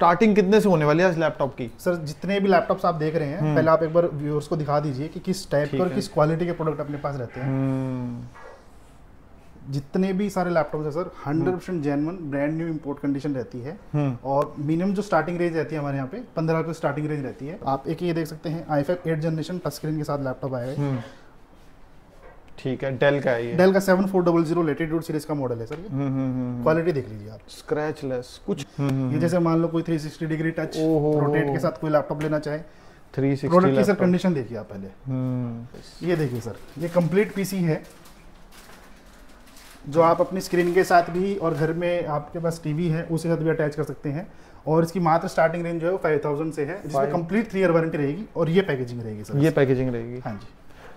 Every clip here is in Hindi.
स्टार्टिंग कितने से होने वाली है इस लैपटॉप की? सर जितने भी लैपटॉप्स आप देख रहे हैं पहले आप एक बार व्यूअर्स को दिखा दीजिए कि किस टाइप के और किस क्वालिटी के प्रोडक्ट अपने पास रहते हैं। हम्म, जितने भी सारे लैपटॉप हैं sir 100% percent genuine brand new import condition रहती है। हम्म, और मिनिमम जो स्टार्टिंग रेंज रहती है हमारे यहाँ पे पंद्रह रुपये स्टार्टिंग रेंज रहती है। आप एक ये देख सकते हैं i five eight generation touch screen के साथ लैपटॉप आया है। हम्म। ठीक है डेल का है ये। डेल का seven four double zero latitude series का मॉडल है सर ये। हम्म, हम्म, हम्म, क्वालिटी देख लीजिए आप। स्क्रैच लेस कुछ ये जैसे मान लो कोई 360 डिग्री टच रोटेट के साथ कोई लैपटॉप लेना चाहे। 360 प्रोडक्ट की सर कंडीशन देखिए आप पहले। हम्म, ये देखिए सर ये कंप्लीट पीसी है। जो आप अपनी स्क्रीन के साथ भी और घर में आपके पास टीवी है उसके साथ भी अटैच कर सकते हैं। और इसकी मात्र स्टार्टिंग रेंज जो है वो फाइव थाउज़ेंड से है जिसमें कंप्लीट थ्री ईयर वारंटी रहेगी और ये पैकेजिंग रहेगी सर। ये पैकेजिंग रहेगी। हाँ जी।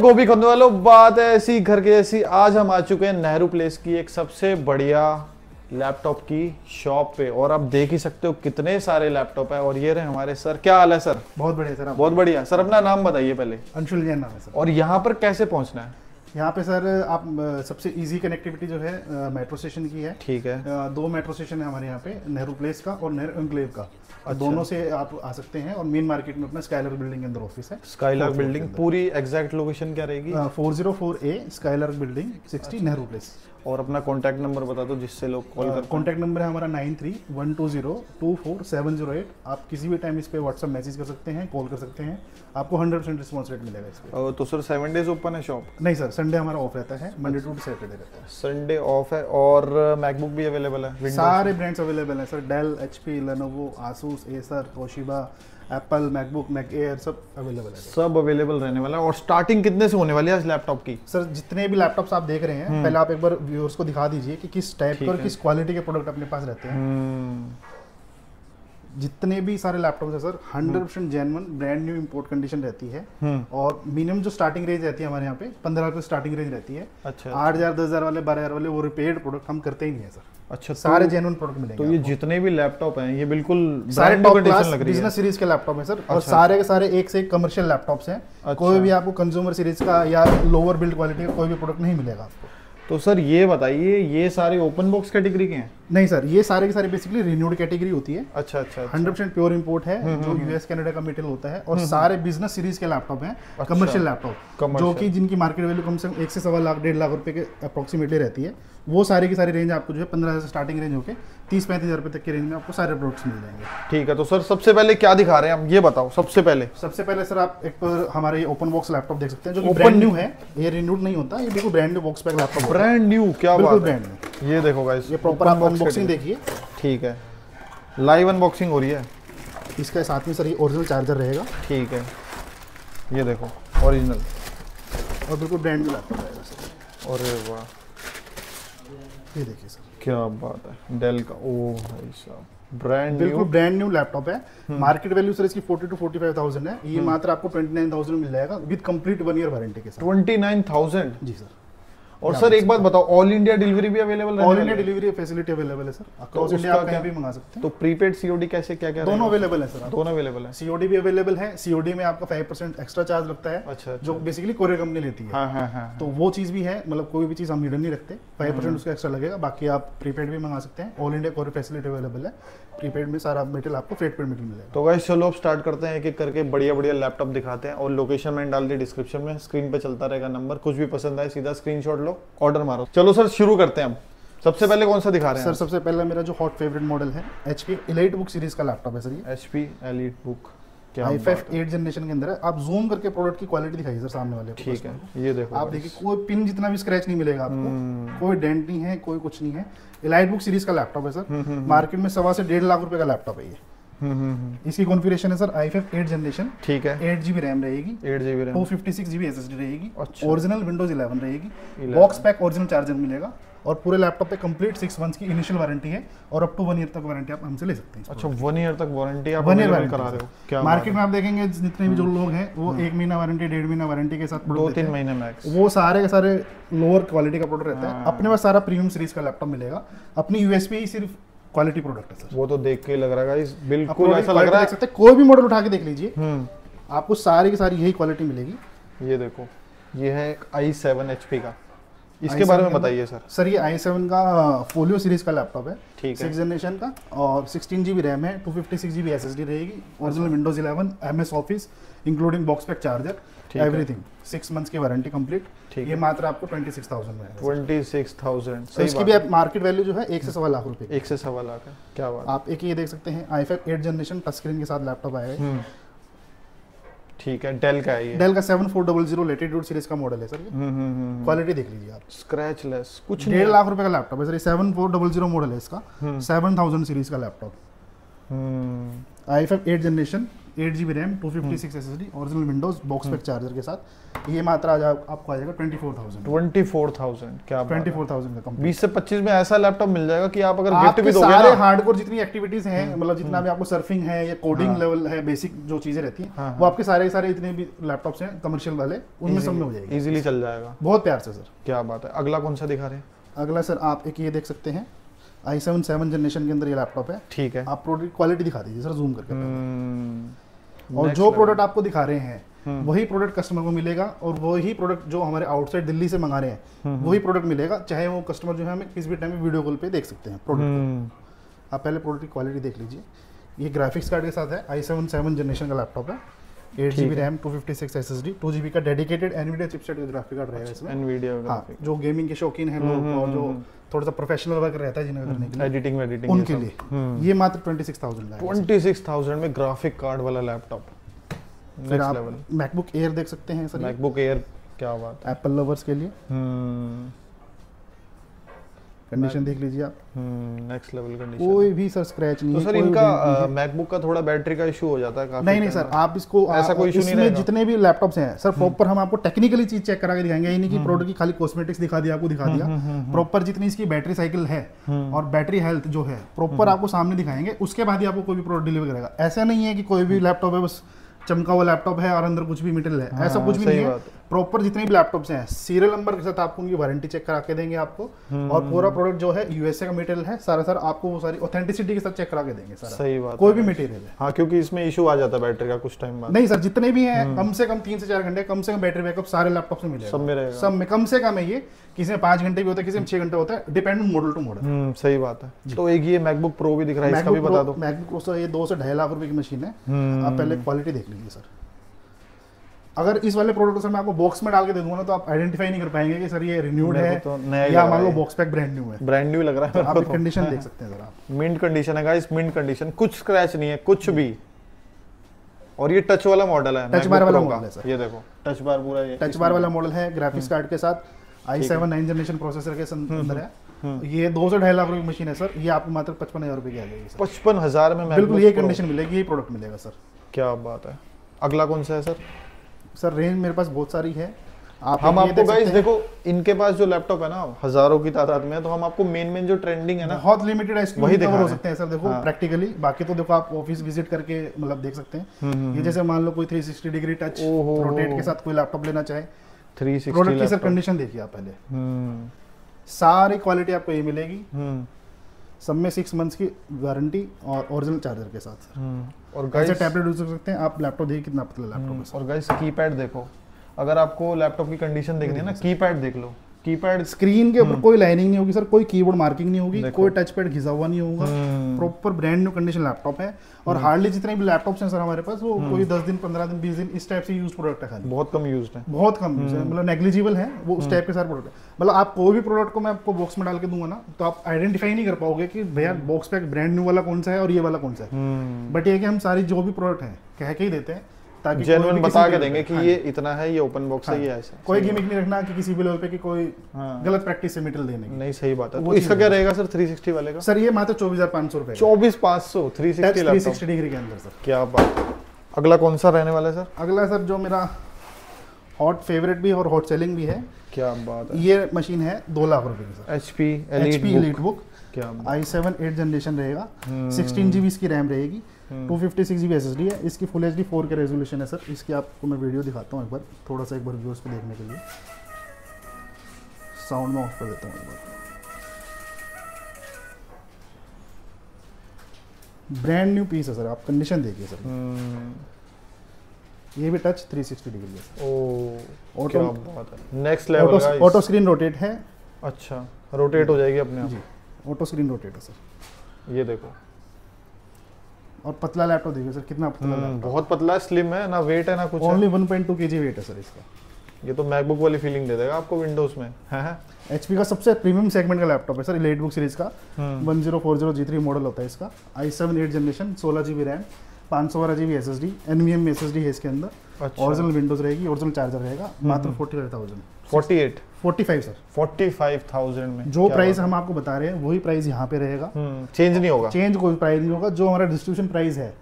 गोभी खंडे वालों बात है ऐसी घर के ऐसी आज हम आ चुके हैं नेहरू प्लेस की एक सबसे बढ़िया लैपटॉप की शॉप पे। और आप देख ही सकते हो कितने सारे लैपटॉप है। और ये रहे हमारे सर। क्या हाल है सर? बहुत बढ़िया सर आप बहुत बढ़िया। सर अपना नाम बताइए पहले। अंशुल जैन नाम है सर। और यहाँ पर कैसे पहुँचना है? यहाँ पे सर आप सबसे इजी कनेक्टिविटी जो है मेट्रो स्टेशन की है। ठीक है। दो मेट्रो स्टेशन है हमारे यहाँ पे नेहरू प्लेस का और नेहरू एनक्लेव का। और दोनों से आप आ सकते हैं और मेन मार्केट में अपना स्काइलर बिल्डिंग के अंदर ऑफ़िस है। Fourth बिल्डिंग पूरी एग्जैक्ट लोकेशन क्या रहेगी? Four zero four A Skylar building sixty Nehru place और अपना कॉन्टैक्ट नंबर बता दो जिससे लोग कॉल कर कॉन्टैक्ट नंबर है हमारा nine three one two zero two four seven zero eight आप किसी भी टाइम इस पर व्हाट्सअप मैसेज कर सकते हैं कॉल कर सकते हैं। आपको हंड्रेड परसेंट रिस्पॉन्स रेट मिलेगा इस पे। तो सर सेवन डेज़ ओपन है शॉप नहीं सर संडे हमारा ऑफ़ रहता है मंडे टू सैटरडे रहता है। संडे ऑफ़ है और मैकबुक भी अवेलेबल है सारे ब्रांड्स अवेलेबल हैं sir Dell H P Lenovo Asus Acer Toshiba Apple MacBook Mac Air सब अवेलेबल है। सब अवेलेबल रहने वाला है। और स्टार्टिंग कितने से होने वाली है इस लैपटॉप की? सर जितने भी लैपटॉप्स आप देख रहे हैं पहले आप एक बार व्यूअर्स को दिखा दीजिए कि किस टाइप हम्म। के और किस क्वालिटी के प्रोडक्ट अपने पास रहते हैं। हम्म, जितने भी सारे लैपटॉप है sir 100% percent genuine brand new import condition रहती है। हम्म, और मिनिमम जो स्टार्टिंग रेंज रहती है हमारे यहाँ पे पंद्रह रुपये स्टार्टिंग रेंज रहती है। अच्छा। आठ हज़ार दस हज़ार वाले बारह हज़ार वाले वो रिपेयर्ड प्रोडक्ट हम करते ही नहीं है सर अच्छा सारे तो, प्रोडक्ट मिलेंगे तो ये जितने भी लैपटॉप हैं ये बिल्कुल सारे टॉप क्लास बिज़नेस सीरीज़ के लैपटॉप है सर अच्छा, और अच्छा, सारे के सारे एक से एक कमर्शियल लैपटॉप्स हैं। अच्छा। कोई भी आपको कंज्यूमर सीरीज़ का या लोअर बिल्ड क्वालिटी का कोई भी प्रोडक्ट नहीं मिलेगा आपको। तो सर ये बताइए ये सारे ओपन बॉक्स कैटेगरी के हैं? नहीं सर ये सारे के सारे बेसिकली रिन्यूड कैटेगरी होती है। अच्छा अच्छा। हंड्रेड परसेंट प्योर इंपोर्ट है जो यूएस कनाडा का मेटेरियल होता है और सारे बिज़नेस सीरीज़ के लैपटॉप हैं अच्छा। कमर्शियल लैपटॉप जो कि जिनकी मार्केट वैल्यू कम से कम एक से सवा लाख डेढ़ लाख रुपए के अप्रोक्सीमेटली रहती है वो सारी की सारी रेंज आपको जो है पंद्रह हज़ार से स्टार्टिंग रेंज होकर तीस पैंतीस हज़ार रुपए तक की रेंज में आपको सारे प्रोडक्ट्स मिल जाएँगे। ठीक है तो सर सबसे पहले क्या दिखा रहे हैं? हम ये बताओ सबसे पहले। सबसे पहले सर आप एक पर हमारे ओपन बॉक्स लैपटॉप देख सकते हैं जो ब्रांड न्यू है ये रिन्यूड नहीं होता ये बिल्कुल brand new box pack laptop. Brand new क्या बात है। ब्रांड न्यू ये देखो गाइस ये प्रॉपर आप अनबॉक्सिंग देखिए। ठीक है। लाइव अनबॉक्सिंग हो रही है। इसके साथ में सर ये ओरिजिनल चार्जर रहेगा। ठीक है। ये देखो ओरिजिनल और बिल्कुल ब्रांड न्यू लैपटॉप रहेगा सर। अरे वाह। ये देखिए सर। क्या बात है। डेल का। ओ भाई साहब। ब्रांड बिल्कुल न्यू ब्रांड न्यू लैपटॉप है। हम्म। मार्केट वैल्यू सर इसकी 40 टू 45000 है। ये मात्र आपको 29000 में मिल जाएगा। With complete one year warranty के साथ। ट्वेंटी नाइन थाउज़ेंड जी सर। और सर एक बात बताओ ऑल इंडिया डिलीवरी भी अवेलेबल है? All India delivery facility available है सर अक्रॉस इंडिया उसका आप कहीं? भी मंगा सकते हैं। तो प्रीपेड सीओडी कैसे क्या क्या दोनों अवेलेबल है सर। दोनों अवेलेबल है? सीओडी भी अवेलेबल है। सीओडी में आपका फाइव परसेंट एक्स्ट्रा चार्ज लगता है अच्छा जो बेसिकली कोरियर कंपनी लेती है। हाँ हाँ हाँ तो वो चीज़ भी है मतलब कोई भी चीज़ हम हिडन नहीं रखते। फाइव। परसेंट उसका एक्स्ट्रा लगेगा बाकी आप प्रीपेड भी मंगा सकते हैं। All India courier facility available है। प्रीपेड में सारा मेटल आपको फ्रेट पेड मेटल मिलेगा। तो वैसे चलो आप स्टार्ट करते हैं एक एक करके बढ़िया बढ़िया लैपटॉप दिखाते हैं और लोकेशन मैंने डाल दी डिस्क्रिप्शन में। स्क्रीन पे चलता रहेगा नंबर कुछ भी पसंद आए सीधा स्क्रीनशॉट लो ऑर्डर मारो। चलो सर शुरू करते हैं हम। सबसे पहले कौन सा दिखा रहे हैं सर सबसे पहले मेरा जो हॉट फेवरेट मॉडल है H P EliteBook series का लैपटॉप है सर ये। H P EliteBook i eight generation के अंदर है। आप जूम करके प्रोडक्ट की क्वालिटी दिखाइए सर सामने वाले ठीक है ये देखो आप देखिए कोई पिन जितना भी स्क्रैच नहीं मिलेगा हम्म। आपको कोई डेंट नहीं है कोई कुछ नहीं है। इलाइट बुक सीरीज़ का लैपटॉप है हम्म, सर मार्केट में सवा से डेढ़ लाख रुपए का लैपटॉप है ये। हम्म, हम्म, हम्म, इसकी कॉन्फ़िगरेशन है sir i five eight generation ठीक है। एट जीबी रैम रहेगी। Eight G B two fifty six G B S S D रहेगी। ओरिजिनल विंडोज़ इलेवन रहेगी। बॉक्स पैक ओरिजिनल चार्जर मिलेगा। और पूरे लैपटॉप पे कंप्लीट सिक्स मंथ्स की इनिशियल वारंटी है और अप टू वन ईयर तक वारंटी आप हमसे ले सकते हैं अच्छा वन ईयर तक वारंटी आप वन ईयर available करा रहे हो? क्या मार्केट में आप देखेंगे जितने भी जो लोग हैं वो एक महीना वारंटी डेढ़ महीना वारंटी के साथ दो तीन महीने मैक्स वो सारे के सारे लोअर क्वालिटी का प्रोडक्ट रहता हाँ। है। अपने पास सारा प्रीमियम सीरीज़ का लैपटॉप मिलेगा। अपनी यूएसपी ही सिर्फ़ क्वालिटी प्रोडक्ट है सर वो तो देख के लग रहा है बिल्कुल ऐसा लग रहा देख है। सकते हैं। कोई भी मॉडल उठा के देख लीजिए। हम्म। आपको सारी की सारी यही क्वालिटी मिलेगी। ये देखो ये है आई सेवन एच का। इसके बारे में बताइए सर। सर ये आई सेवन का फोलियो सीरीज़ का लैपटॉप है। ठीक है। सिक्स जनरेशन का और सिक्सटीन जी बी रैम है two fifty six G B S S D रहेगी original Windows eleven M S Office including box pack charger everything six months की वारंटी कंप्लीट ये मात्र आपको ट्वेंटी सिक्स थाउज़ेंड में ट्वेंटी सिक्स थाउज़ेंड तो इसकी भी आप मार्केट वैल्यू जो है एक से सवा लाख रुपए एक से सवा लाख है। क्या बात आप एक ये देख सकते हैं I five eight generation touch screen के साथ लैपटॉप आया है। हम्म। ठीक है डेल का है ये। डेल का seven four double zero Latitude series का मॉडल है सर ये। हम्म हम्म हम्म। क्वालिटी देख लीजिए आप। स्क्रैच लेस कुछ डेढ़ लाख रुपए का लैपटॉप है sir seven four double zero model है इसका। सेवन थाउज़ेंड सीरीज़ का laptop I five eight generation eight G B RAM two fifty six S S D original Windows box pack charger के साथ। ये मात्र आज आप, आपको आ जाएगा twenty four thousand twenty four thousand क्या ट्वेंटी फोर थाउज़ेंड का बीस से पच्चीस में ऐसा लैपटॉप मिल जाएगा कि आप अगर गिफ्ट भी दोगे सारे ना। हम्म। हार्डकोर जितनी एक्टिविटीज़ हैं मतलब जितना भी आपको सर्फिंग है या कोडिंग लेवल है बेसिक जो चीज़ें रहती हैं हाँ, वो आपके सारे सारे जितने भी लैपटॉप्स हैं कमर्शियल वाले उनमें सब में हो जाएगी। इजीली चल जाएगा। बहुत प्यार से सर क्या बात है। अगला कौन सा दिखा रहे हैं? अगला सर आप एक ये देख सकते हैं आई सेवन सेवन जनरेशन के अंदर ये लैपटॉप है। ठीक है। आप प्रोडक्ट क्वालिटी दिखा दीजिए सर जूम करके। हम्म, और जो प्रोडक्ट आपको दिखा रहे हैं हम्म। वही प्रोडक्ट कस्टमर को मिलेगा और वही प्रोडक्ट जो हमारे आउटसाइड दिल्ली से मंगा रहे हम्म, हैं वही प्रोडक्ट मिलेगा चाहे वो कस्टमर जो है हमें किसी भी टाइम वीडियो कॉल पे देख सकते हैं प्रोडक्ट हम्म, आप पहले प्रोडक्ट की क्वालिटी देख लीजिए। ये ग्राफिक्स कार्ड के साथ है आई सेवन सेवन जनरेशन का लैपटॉप है। Eight G B RAM two fifty six S S D two G B का डेडिकेटेड एनवीडिया चिपसेट का ग्राफिक कार्ड रहेगा इसमें। NVIDIA हाँ जो गेमिंग के शौकीन हैं लोग और जो थोड़ा सा प्रोफेशनल वर्क रहता है जिन्हें करने के लिए एडिटिंग एडिटिंग उनके लिए। ये मात्र ट्वेंटी सिक्स थाउज़ेंड का ट्वेंटी सिक्स थाउज़ेंड में ग्राफिक कार्ड वाला लैपटॉप फिर आप लेवल मैकबुक एयर देख सकते हैं सर। मैकबुक एयर क्या बात है। एप्पल लवर्स के लिए। हम्म। कंडीशन देख लीजिए आप। नेक्स्ट लेवल कंडीशन कोई भी सर स्क्रैच नहीं तो सर इनका मैकबुक का थोड़ा बैटरी का इशू हो जाता है काफ़ी नहीं नहीं सर आप इसको ऐसा कोई issue नहीं इसमें हम्म। जितने भी लैपटॉप्स हैं सर प्रॉपर हम आपको टेक्निकली चीज़ चेक करा के दिखाएँगे। ये नहीं कि प्रोडक्ट की खाली कॉस्मेटिक्स दिखा दिया आपको दिखा हम्म, दिया। प्रॉपर जितनी इसकी बैटरी साइकिल है हम्म। और बैटरी हेल्थ जो है प्रॉपर आपको सामने दिखाएँगे। उसके बाद ही आपको कोई भी प्रोडक्ट डिलीवर करेगा। ऐसा नहीं है कि कोई भी लैपटॉप है बस चमका हुआ लैपटॉप है और अंदर कुछ भी मटेरियल है। ऐसा हाँ, कुछ भी नहीं है। प्रॉपर जितने भी लैपटॉप्स हैं सीरियल नंबर के साथ आपको उनकी वारंटी चेक करा के देंगे आपको। हम्म, और पूरा प्रोडक्ट जो है यूएसए का मटेरियल है सारा सर आपको वो सारी ऑथेंटिसिटी के साथ चेक करा के देंगे सारा। सही बात कोई भी मटेरियल है। हाँ क्योंकि इसमें इशू आ जाता है बैटरी का कुछ टाइम बाद। नहीं सर जितने भी हैं कम से कम तीन से चार घंटे कम से कम बैटरी बैकअप सारे लैपटॉप से मिलेगा। सब में रहेगा। सब में कम से कम है ये किसी में पाँच घंटे भी होता है किसी में छह घंटे होता है depend on model to model हम्म सही बात है। तो एक ये मैकबुक प्रो भी दिख रहा है इसका भी बता दो। मैकबुक ये दो से ढाई लाख रुपए की मशीन है। हम्म, आप पहले क्वालिटी देख लीजिए सर। अगर इस वाले प्रोडक्ट को सर मैं आपको बॉक्स में डाल के दे दूँगा ना तो आप आइडेंटिफाई नहीं कर पाएँगे कि सर ये रिन्यूड है तो नया या मान लो बॉक्स पैक ब्रांड न्यू है। ब्रांड न्यू लग रहा है आप कंडीशन तो। देख सकते हैं सर आप। मिंट कंडीशन है गाइस मिंट कंडीशन कुछ स्क्रैच नहीं है कुछ भी। और ये टच वाला मॉडल है टच बार वाला मॉडल है सर। ये देखो टच बार पूरा ये टच बार वाला मॉडल है ग्राफिक्स कार्ड के साथ I seven nine generation processor के सं- अंदर है। ये दो से ढाई लाख रुपए की मशीन है सर ये आपको मात्र पचपन हज़ार रुपए की आ जाएगी पचपन हज़ार में बिल्कुल ये कंडीशन मिलेगी ये प्रोडक्ट मिलेगा सर क्या बात है। अगला कौन सा है सर सर रेंज मेरे पास बहुत सारी है। आप हम आपको देख गाइस देखो इनके पास जो लैपटॉप है ना हज़ारों की तादाद में है, तो हम आपको मेन मेन जो ट्रेंडिंग है ना बहुत लिमिटेड है वही दिखा कवर हो सकते हैं सर देखो हाँ। प्रैक्टिकली बाकी तो देखो आप ऑफ़िस विज़िट करके मतलब देख सकते हम्म, हैं ये जैसे मान लो कोई 360 डिग्री टच। रोटेट के साथ कोई लैपटॉप लेना चाहे। थ्री प्रोडक्ट की सर कंडीशन देखिए आप पहले। सारी क्वालिटी आपको ये मिलेगी। सब में सिक्स मंथ्स की वारंटी और ओरिजिनल चार्जर के साथ। सर और गाइस टैबलेट यूज़ कर सकते हैं आप लैपटॉप देखिए कितना पतला लैपटॉप है। सर और गाइस कीपैड देखो। अगर आपको लैपटॉप की कंडीशन देखनी है ना कीपैड देख लो। कीपैड स्क्रीन के ऊपर कोई लाइनिंग नहीं होगी सर कोई कीबोर्ड मार्किंग नहीं होगी कोई टच पैड घिसा हुआ नहीं होगा हम्म। Proper brand new condition laptop है और हार्डली जितने भी लैपटॉप्स हैं सर हमारे पास वो कोई दस दिन पंद्रह दिन बीस दिन इस टाइप से यूज़ प्रोडक्ट है खाली। बहुत कम यूज़ है। बहुत कम यूज़ है, मतलब नेग्लिजिबल है वो उस टाइप के सारे प्रोडक्ट मतलब आप कोई भी प्रोडक्ट को मैं आपको बॉक्स में डाल के दूँगा ना तो आप आइडेंटिफाई नहीं कर पाओगे कि भैया बॉक्स पैक ब्रांड न्यू वाला कौन सा है और ये वाला कौन सा है। बट ये कि हम सारी जो भी प्रोडक्ट है कह के ही देते हैं ताकि बता के देंगे कि हाँ, ये इतना है ये ओपन बॉक्स है हाँ। ये ऐसा कोई गिमिक नहीं रखना कि किसी भी लेवल पे कि कोई हाँ। गलत प्रैक्टिस से मटेरियल देने नहीं सही बात है। तो इसका क्या रहेगा सर 360 वाले का? सर ये मात्र चौबीस हज़ार पाँच सौ रुपए चौबीस पाँच सौ three sixty three laptop sixty degree के अंदर सर। क्या बात अगला कौन सा रहने वाला है सर? अगला सर जो मेरा हॉट फेवरेट भी और हॉट सेलिंग भी है। क्या बात है। ये मशीन है दो लाख रुपए की sir. H P H P EliteBook क्या आई सेवन एट जनरेशन रहेगा। हम्म। सिक्सटीन जी इसकी रैम रहेगी। Two fifty six G B S S D है। इसकी full H D four K resolution है सर इसकी आपको मैं वीडियो दिखाता हूँ एक बार थोड़ा सा एक बार व्यूअर्स को देखने के लिए। साउंड में ऑफ़ कर देता हूँ एक बार। ब्रांड न्यू पीस है सर आप कंडीशन देखिए सर हम्म, ये भी टच 360 डिग्री है सर ओ बात है। Next level auto auto screen rotate है। अच्छा रोटेट हो जाएगी अपने आप। जी ऑटो स्क्रीन रोटेट है सर ये देखो। और पतला लैपटॉप तो देखिए सर कितना पतला हम्म, बहुत पतला स्लिम है ना वेट है ना कुछ ओनली वन पॉइंट टू के जी वेट है सर इसका। ये तो मैकबुक वाली फीलिंग दे देगा आपको विंडोज़ में। हाँ, हाँ। एच पी का सबसे प्रीमियम सेगमेंट का लैपटॉप है सर लेट बुक सीरीज़ का। One zero four zero G three model होता है इसका। आई सेवन एट जनरेशन सोलह जी बी रैम पाँच सौ बारह G B S S D N V M S S D है इसके अंदर। अच्छा। ओरिजिनल विंडोज़ रहेगी ओरिजिनल चार्जर रहेगा मात्र forty eight thousand forty eight हम्म, जो हमारा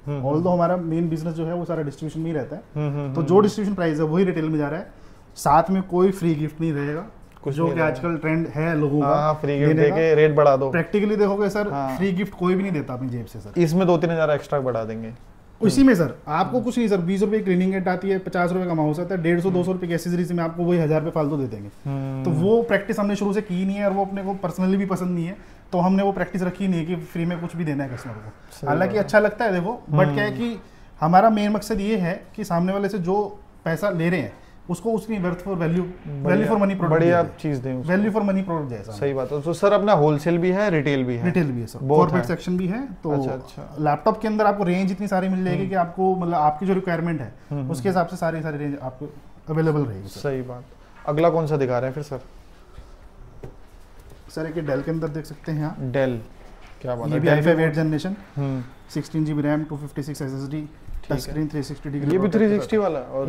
ऑल दो हम्म, हम्म। हमारा मेन बिज़नेस जो है वो सारा डिस्ट्रीब्यूशन रहता है। तो जो डिस्ट्रीब्यूशन प्राइस है वही रिटेल में जा रहा है। साथ में कोई फ्री गिफ्ट नहीं रहेगा कुछ जो कि आजकल ट्रेंड है लोगों का। हाँ, फ्री गिफ्ट देके रेट बढ़ा दो। प्रैक्टिकली देखोगे सर हाँ। फ्री गिफ्ट कोई भी नहीं देता अपनी जेब से सर। इसमें दो तीन हज़ार एक्स्ट्रा बढ़ा देंगे। इसी में सर आपको कुछ नहीं सर बीस रुपए की क्लीनिंग किट आती है पचास रुपए का माउस आता है डेढ़ सौ दो सौ रुपए की एसेसरीज में आपको वही हज़ार रुपये फालतू दे देंगे। हम्म, तो वो प्रैक्टिस हमने शुरू से की नहीं है और वो अपने को पर्सनली भी पसंद नहीं है तो हमने वो प्रैक्टिस रखी नहीं है कि फ्री में कुछ भी देना है कस्टमर को। हालाँकि अच्छा लगता है देखो बट क्या है कि हमारा मेन मकसद ये है कि सामने वाले से जो पैसा ले रहे हैं उसको उसकी worth for value value for money product बढ़िया चीज़ दें वैल्यू फॉर मनी प्रोडक्ट जैसा। सही बात है। तो सर अपना होलसेल भी है रिटेल भी है? रिटेल भी है सर। कॉर्पोरेट सेक्शन भी है तो अच्छा, अच्छा। लैपटॉप के अंदर आपको रेंज इतनी सारी मिल जाएगी कि आपको मतलब आपकी जो रिक्वायरमेंट है हम्म, उसके हिसाब से सारी सारी रेंज आपको अवेलेबल रहेगी सही बात। अगला कौन सा दिखा रहे हैं फिर सर? सर एक डेल के अंदर देख सकते हैं आप। डेल क्या बात ये है भी I five eight generation hmm, sixteen G B RAM two fifty six S S D touch screen three sixty degree ये भी 360 वाला है और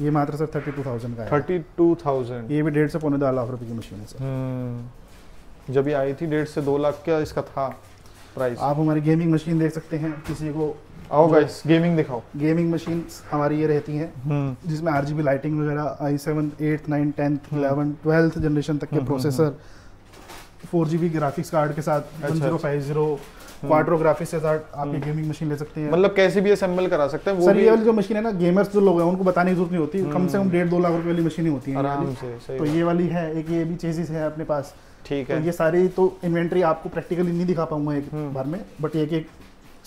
ये भी 360 साथ। ये मात्र सर थर्टी टू थाउज़ेंड का थर्टी टू थाउज़ेंड। ये भी डेढ़ से पौने दो लाख रुपए की मशीन है सर। हम्म। जब ये आई थी डेढ़ से दो लाख का इसका था प्राइस आप हमारी गेमिंग मशीन देख सकते हैं किसी को आओ गाइस गेमिंग दिखाओ। गेमिंग मशीन हमारी ये रहती हैं हम्म। जिसमें आर जी बी लाइटिंग वगैरह I seven eight nine tenth. Eleven twelfth generation तक के processor four G B graphics card के साथ one zero five zero Quadro graphics के साथ आप ये हम्म। गेमिंग मशीन ले सकते हैं। मतलब कैसे भी असेंबल करा सकते हैं वो सर ये वाली जो मशीन है ना गेमर्स जो लोग हैं उनको बताने की ज़रूरत नहीं होती। कम से कम हम्म। डेढ़ दो लाख रुपए वाली मशीनें होती हैं आराम से तो ये वाली है एक ये भी चेजिस है अपने पास। ठीक तो है। ये सारी तो इन्वेंट्री आपको प्रैक्टिकली नहीं दिखा पाऊँगा एक हम्म। बार में बट एक एक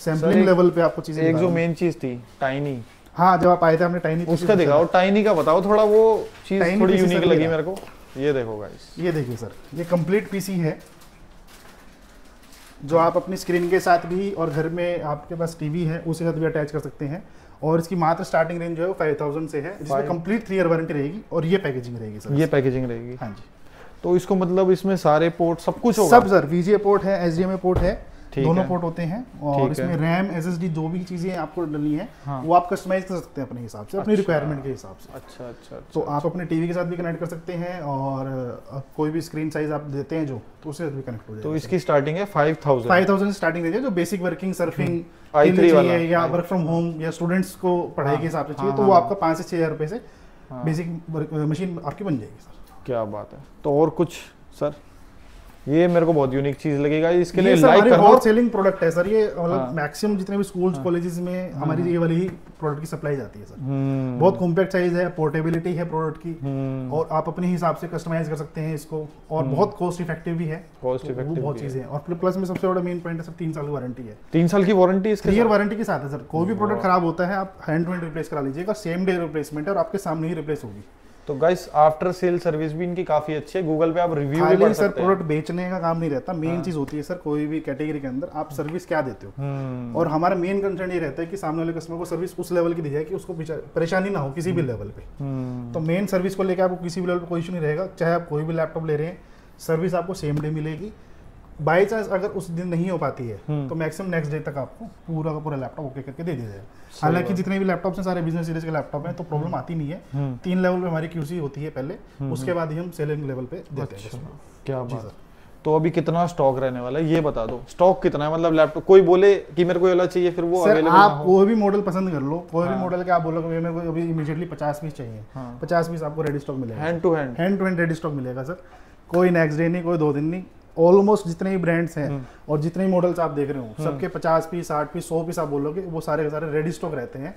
सैम्पलिंग लेवल पे आपको चीज़ें एक जो मेन चीज़ थी टाइनी हाँ जब आप आए थे हमने टाइनी उसका दिखाओ टाइनी का बताओ थोड़ा वो चीज़ थोड़ी यूनिक लगी मेरे को। ये देखो गाइस ये देखिए सर ये कंप्लीट पीसी है। जो आप अपनी स्क्रीन के साथ भी और घर में आपके पास टीवी है उसके साथ भी अटैच कर सकते हैं। और इसकी मात्र स्टार्टिंग रेंज जो है वो फाइव थाउज़ेंड से है जिसमें कंप्लीट थ्री ईयर वारंटी रहेगी और ये पैकेजिंग रहेगी सर ये पैकेजिंग रहेगी। हाँ जी। तो इसको मतलब इसमें सारे पोर्ट सब कुछ होगा? सब सर वीजीए पोर्ट है एच पोर्ट है दोनों पोर्ट होते हैं और इसमें रैम एसएसडी जो भी चीज़ें आपको डलनी है हाँ। वो आप कस्टमाइज कर सकते हैं अपने हिसाब से अपनी अच्छा। रिक्वायरमेंट के हिसाब से। अच्छा अच्छा अच्छा। तो आप अपने टीवी के साथ भी कनेक्ट कर सकते हैं और कोई भी स्क्रीन साइज़ आप देते हैं जो तो उसके साथ भी कनेक्ट हो जाएगा। तो इसकी स्टार्टिंग है five thousand five thousand starting है जो बेसिक वर्किंग सर्फिंग चाहिए या वर्क फ्रॉम होम या स्टूडेंट्स को पढ़ाई हाँ, के हिसाब से हाँ, चाहिए तो हाँ, वो। आपका पाँच से छः हज़ार रुपए से बेसिक मशीन आपकी बन जाएगी सर। क्या बात है। तो और कुछ सर? ये मेरे को बहुत यूनिक चीज़ लगेगा इसके लिए सर लाइक करना। हॉट सेलिंग प्रोडक्ट है सर। ये हाँ। मतलब मैक्सिमम जितने भी स्कूल्स हाँ। कॉलेजेस में हमारी ये वाली ही प्रोडक्ट की सप्लाई जाती है सर। हम्म, बहुत कॉम्पैक्ट साइज़ है पोर्टेबिलिटी है प्रोडक्ट की। हम्म, और आप अपने हिसाब से कस्टमाइज कर सकते हैं इसको। और हम्म। बहुत कॉस्ट इफ़ेक्टिव भी है। Cost तो वो effective बहुत चीज़ें हैं। और प्लस में सबसे बड़ा मेन पॉइंट है सर तीन साल की वारंटी है। तीन साल की वारंटी इसके ईयर वारंटी के साथ है सर। कोई भी प्रोडक्ट खराब होता है आप हैंड टू हैंड रिप्लेस करा लीजिएगा। सेम डे रिप्लेसमेंट है और आपके सामने ही रिप्लेस होगी। तो गाइस आफ्टर सेल सर्विस भी इनकी काफ़ी अच्छी है। गूगल पे आप रिव्यू भी पढ़ सर सकते हैं। प्रोडक्ट बेचने का काम नहीं रहता। मेन हाँ। चीज़ होती है सर कोई भी कैटेगरी के अंदर आप सर्विस क्या देते हो? हम्म, और हमारा मेन कंसर्न ये रहता है कि सामने वाले कस्टमर को सर्विस उस लेवल की दी जाए कि उसको परेशानी ना हो किसी भी लेवल पे। हम्म, तो मेन सर्विस को लेकर आपको किसी भी लेवल पर कोई इशू नहीं रहेगा। चाहे आप कोई भी लैपटॉप ले रहे हैं सर्विस आपको सेम डे मिलेगी। बाई चांस अगर उस दिन नहीं हो पाती है हम्म। तो मैक्सिमम नेक्स्ट डे तक आपको पूरा का पूरा लैपटॉप ओके करके दे दिया जाएगा हालाँकि जितने भी लैपटॉप हैं सारे बिज़नेस सीरीज़ के लैपटॉप हैं तो प्रॉब्लम आती नहीं है। हम्म, तीन लेवल पे हमारी क्यूसी होती है पहले उसके बाद ही हम सेलिंग लेवल पे देते हैं। अच्छा। क्या बात। सर तो अभी कितना स्टॉक रहने वाला है? ये बता दो स्टॉक कितना है? मतलब लैपटॉप कोई बोले कि मेरे को ये वाला चाहिए फिर वो सर आप हो। कोई भी मॉडल पसंद कर लो। कोई हाँ। भी मॉडल के आप बोलोगे मेरे को अभी इमीडिएटली पचास पीस चाहिए। हाँ। पचास पीस आपको रेडी स्टॉक मिलेगा। Hand to hand hand to hand ready stock मिलेगा सर कोई नेक्स्ट डे नहीं कोई दो दिन नहीं। ऑलमोस्ट जितने भी ब्रांड्स हैं हम्म। और जितने भी मॉडल्स आप देख रहे हो सबके पचास पीस साठ पीस सौ पीस आप बोलोगे वो सारे के सारे रेडी स्टॉक रहते हैं।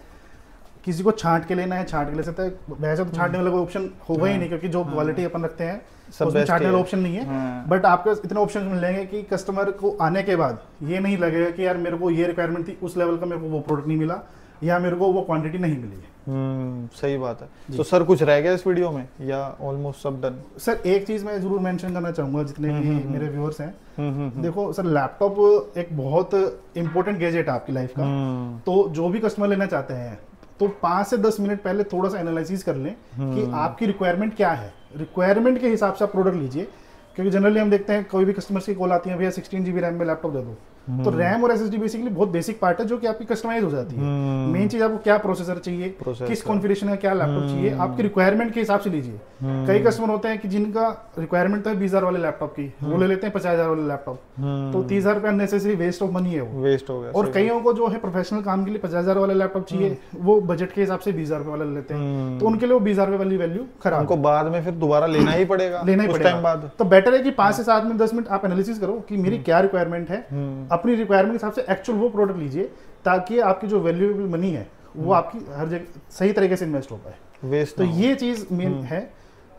किसी को छांट के लेना है छांट के ले सकता है। वैसे तो छांटने वाला कोई ऑप्शन होगा ही नहीं क्योंकि जो क्वालिटी अपन रखते हैं हम्म। उसमें छांटने वाला ऑप्शन नहीं है। हाँ। बट आपको इतने ऑप्शन मिलेंगे कि कस्टमर को आने के बाद ये नहीं लगेगा कि यार मेरे को ये रिक्वायरमेंट थी उस लेवल का मेरे को वो प्रोडक्ट नहीं मिला। या मेरे को वो क्वांटिटी नहीं मिली हम्म सही बात है। तो सर कुछ रह गया इस वीडियो में या ऑलमोस्ट सब डन सर एक चीज़ मैं ज़रूर मेंशन करना चाहूँगा जितने भी मेरे व्यूअर्स हैं। हम्म हम्म देखो सर लैपटॉप एक बहुत इंपॉर्टेंट गैजेट है आपकी लाइफ का। हम्म। तो जो भी कस्टमर लेना चाहते हैं तो पाँच से दस मिनट पहले थोड़ा सा एनालिसिस कर लें कि आपकी रिक्वायरमेंट क्या है। रिक्वायरमेंट के हिसाब से आप प्रोडक्ट लीजिए क्योंकि जनरली हम देखते हैं कोई भी कस्टमर्स की कॉल आती है भैया सिक्सटीन जीबी रैम में लैपटॉप दे दो। तो रैम और एसएसडी बेसिकली बहुत बेसिक पार्ट है जो कि आपकी कस्टमाइज हो जाती है। हम्म। मेन चीज़ आपको क्या प्रोसेसर चाहिए Processor। किस कॉन्फ़िगरेशन का क्या लैपटॉप चाहिए आपकी रिक्वायरमेंट के हिसाब से लीजिए। हम्म। कई कस्टमर होते हैं कि जिनका रिक्वायरमेंट तो है बीस हज़ार वाले लैपटॉप की वो ले लेते हैं पचास हज़ार वाले लैपटॉप हम्म। तो तीस हज़ार रुपये अननेसेसरी वेस्ट ऑफ़ मनी है वो। वेस्ट हो गया और कईयों को जो है प्रोफेशनल काम के लिए पचास हज़ार वाला लैपटॉप चाहिए वो बजट के हिसाब से बीस हज़ार वाला लेते हैं। हम्म। तो उनके लिए वो बीस हज़ार वाली वैल्यू खराब उनको बाद में फिर दोबारा लेना ही पड़ेगा लेना ही पड़ेगा। तो बेटर है कि पाँच से सात मिनट दस मिनट आप एनालिसिस करो कि मेरी क्या रिक्वायरमेंट है। हम्म। अपनी रिक्वायरमेंट के हिसाब से एक्चुअल वो प्रोडक्ट लीजिए ताकि आपकी जो वैल्यूएबल मनी है वो आपकी हर जगह सही तरीके से इन्वेस्ट हो पाए। वेस्ट तो ये चीज़ मेन है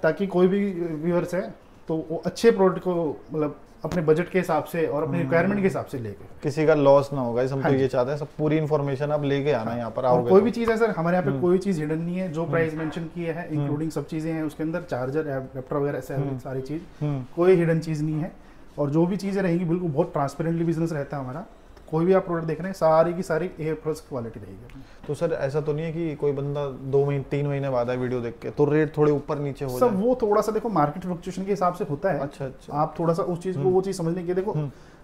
ताकि कोई भी व्यूअर्स है तो वो अच्छे प्रोडक्ट को मतलब अपने बजट के हिसाब से और अपने रिक्वायरमेंट के हिसाब से लेके। किसी का लॉस ना होगा हम तो हाँ ये चाहते हैं सब पूरी इन्फॉर्मेशन आप लेके आना यहाँ पर आओगे कोई तो। भी चीज़ है सर हमारे यहाँ पे हम्म। कोई चीज़ हिडन नहीं है जो प्राइस मेंशन किए हैं इंक्लूडिंग सब चीज़ें हैं उसके अंदर चार्जर लैपटॉप वगैरह सारी चीज़ हम्म। कोई हिडन चीज़ नहीं है। और जो भी चीज़ें रहेंगी बिल्कुल बहुत ट्रांसपेरेंटली बिज़नेस रहता है हमारा तो कोई भी आप प्रोडक्ट देख रहे हैं सारी की सारी ए प्लस क्वालिटी रहेगी। तो सर ऐसा तो नहीं है कि कोई बंदा दो महीने तीन महीने बाद आए वीडियो देख के तो रेट थोड़े ऊपर नीचे हो सर वो थोड़ा सा देखो मार्केट फ्लक्चुएशन के हिसाब से होता है। अच्छा अच्छा। आप थोड़ा सा उस चीज़ को वो चीज़ समझने की देखो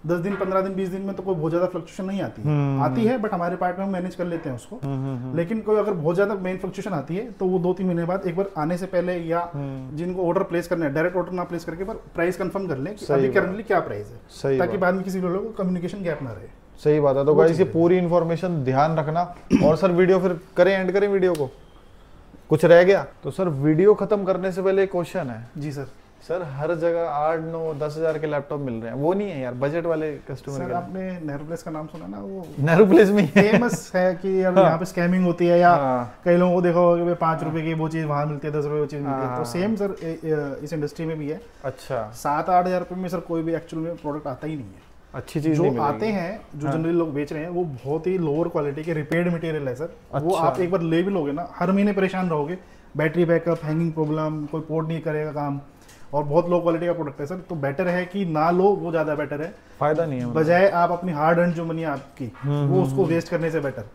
दस दिन पंद्रह दिन बीस दिन में तो कोई बहुत ज़्यादा फ्लक्चुएशन नहीं आती है। हम्म। आती है बट हमारे पार्ट में हम मैनेज कर लेते हैं उसको। हम्म हम्म लेकिन कोई अगर बहुत ज़्यादा मेन फ्लक्चुएशन आती है तो वो दो तीन महीने बाद एक बार आने से पहले या। जिनको ऑर्डर प्लेस करना है डायरेक्ट ऑर्डर ना प्लेस करके पर प्राइस कंफर्म कर लें कि अभी करंटली क्या प्राइस है। ताकि बाद में किसी लोगों को कम्युनिकेशन गैप ना रहे। सही बात है। तो गाइस ये पूरी इन्फॉर्मेशन ध्यान रखना। और सर वीडियो फिर करें एंड करें वीडियो को। कुछ रह गया? तो सर वीडियो खत्म करने से पहले एक क्वेश्चन है। जी सर। सर हर जगह आठ नौ दस हज़ार के लैपटॉप मिल रहे हैं वो नहीं है यार बजट वाले कस्टमर सर आपने नेहरू प्लेस का नाम सुना ना वो नेहरू प्लेस में फ़ेमस है कि यार हाँ। यहाँ पे स्कैमिंग होती है या हाँ। कई लोगों को देखा होगा कि पाँच रुपए की वो चीज़ वहाँ मिलती है दस रुपए वो चीज़ मिलती है हाँ। तो सेम सर ए- ए- इस इंडस्ट्री में भी है अच्छा सात आठ हज़ार रुपये में सर कोई भी एक्चुअल में प्रोडक्ट आता ही नहीं है अच्छी चीज़ जो आते हैं जो हाँ। जनरली लोग बेच रहे हैं वो बहुत ही लोअर क्वालिटी के रिपेयर्ड मटेरियल है सर अच्छा। वो। आप एक बार ले भी लोगे ना हर महीने परेशान रहोगे बैटरी बैकअप हैंगिंग प्रॉब्लम कोई पोर्ट नहीं करेगा काम और बहुत लो क्वालिटी का प्रोडक्ट है सर। तो बेटर है कि ना लो वो ज़्यादा बेटर है। फ़ायदा नहीं है मतलब। बजाय आप अपनी हार्ड अर्न जो मनी आपकी वो उसको वेस्ट करने से बेटर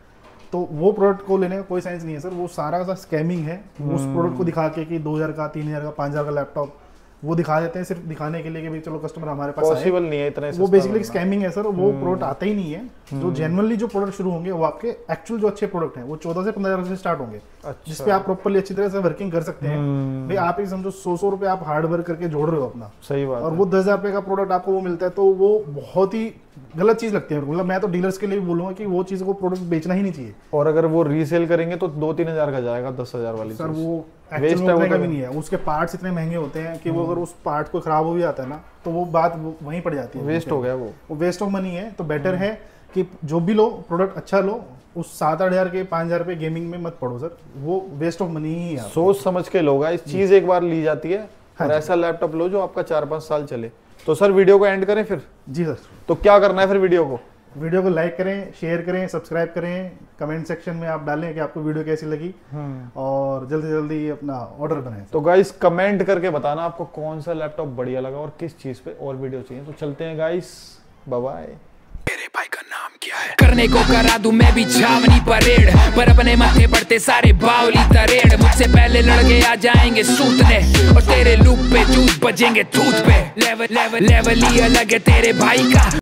तो वो प्रोडक्ट को लेने का कोई साइंस नहीं है सर। वो सारा का स्कैमिंग है। उस प्रोडक्ट को दिखा के कि दो हज़ार का तीन हज़ार का पाँच हज़ार का लैपटॉप वो दिखा देते हैं सिर्फ़ दिखाने के लिए कि भाई चलो कस्टमर हमारे पास पॉसिबल नहीं है इतना वो बेसिकली स्कैमिंग है सर। वो प्रोडक्ट आता ही नहीं है। जो जेनुअनली जो प्रोडक्ट शुरू होंगे वो आपके एक्चुअल जो अच्छे प्रोडक्ट हैं वो चौदह से पंद्रह हज़ार से स्टार्ट होंगे। अच्छा। जिसपे आप प्रॉपरली अच्छी तरह से वर्किंग कर सकते हैं। हम्म, भाई आप एक समझो सौ सौ रुपए आप हार्ड वर्क करके जोड़ रहे हो अपना। सही बात और वो दस हज़ार रुपए का प्रोडक्ट आपको वो मिलता है तो वो बहुत ही गलत चीज़ लगती है। मतलब मैं तो डीलर्स के लिए भी बोलूँगा कि वो चीज़ को प्रोडक्ट बेचना ही नहीं चाहिए। और अगर वो रीसेल करेंगे तो दो तीन हज़ार का जाएगा दस हज़ार वाली सर वो वेस्ट है का तो। भी नहीं है। उसके पार्ट्स इतने महँगे होते हैं कि वो अगर उस पार्ट को खराब हो भी जाता है ना तो वो बात वहीं पड़ जाती है। वेस्ट हो गया वो। वो वेस्ट ऑफ़ मनी है तो बेटर है। कि जो भी लो प्रोडक्ट अच्छा लो उस सात आठ हज़ार के पाँच हज़ार रुपए गेमिंग में मत पड़ो सर। वो वेस्ट ऑफ़ मनी ही है सोच समझ के लोगा इस चीज़ एक बार ली जाती है हाँ और ऐसा लैपटॉप लो जो आपका चार पाँच साल चले। तो सर वीडियो को एंड करें फिर? जी सर। तो क्या करना है फिर वीडियो को? वीडियो को लाइक करें शेयर करें सब्सक्राइब करें। कमेंट सेक्शन में आप डालें कि आपको वीडियो कैसी लगी। और जल्दी जल्दी अपना ऑर्डर बनाएँ। तो गाइस कमेंट करके बताना आपको कौन सा लैपटॉप बढ़िया लगा और किस चीज़ पे और वीडियो चाहिए। तो चलते हैं गाइस बाय मेरे भाई का नाम क्या है करने को करा दू मैं भी छावनी परेड, पर अपने माथे पड़ते सारे बावली तरेड़। मुझसे पहले लड़के आ जाएँगे सूतने और तेरे लूप पे जूत बजेंगे थूत पे। लेवल लेवल लेवल ही अलग है तेरे भाई का।